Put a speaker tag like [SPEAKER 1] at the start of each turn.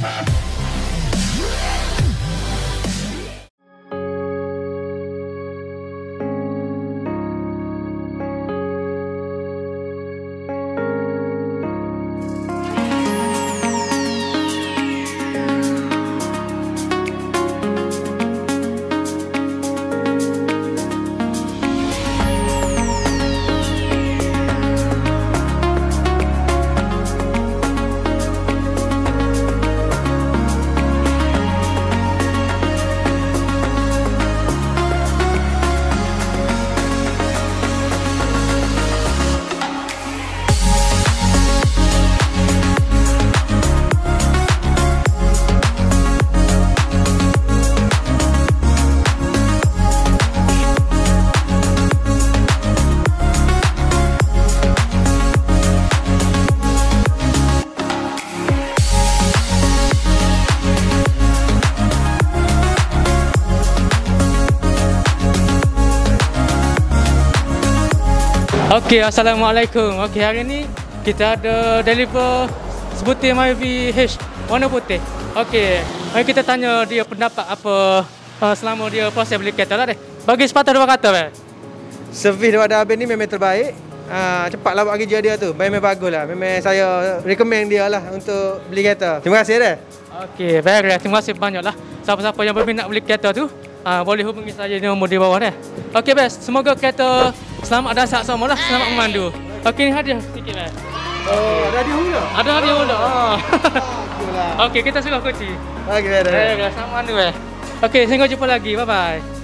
[SPEAKER 1] ha ha Okey, Assalamualaikum. Okey, hari ni kita ada deliver sebutir Myvi H warna putih. Okey, mari kita tanya dia pendapat apa uh, selama dia proses beli kereta lah deh. Bagi sepatah dua kata, Bel.
[SPEAKER 2] Servis daripada Abang ni memang terbaik. Uh, cepatlah bagi dia dia tu. Memang bagus lah. Memang saya recommend dia lah untuk beli kereta. Terima kasih dah.
[SPEAKER 1] Okey, baiklah. Terima kasih banyak lah. Siapa-siapa yang berminat beli kereta tu, uh, boleh hubungi saya di nombor di bawah deh. Okey, best. Semoga kereta selamat dan sihat semua lah. Selamat memandu. Okey, ni hadiah sikit lah.
[SPEAKER 2] Oh, ada dia pula.
[SPEAKER 1] Ada hadiah pula. Oh. Okey, kita suruh kunci.
[SPEAKER 2] Okey, dah.
[SPEAKER 1] Baiklah, selamat memandu eh. Okey, sampai jumpa lagi. Bye-bye.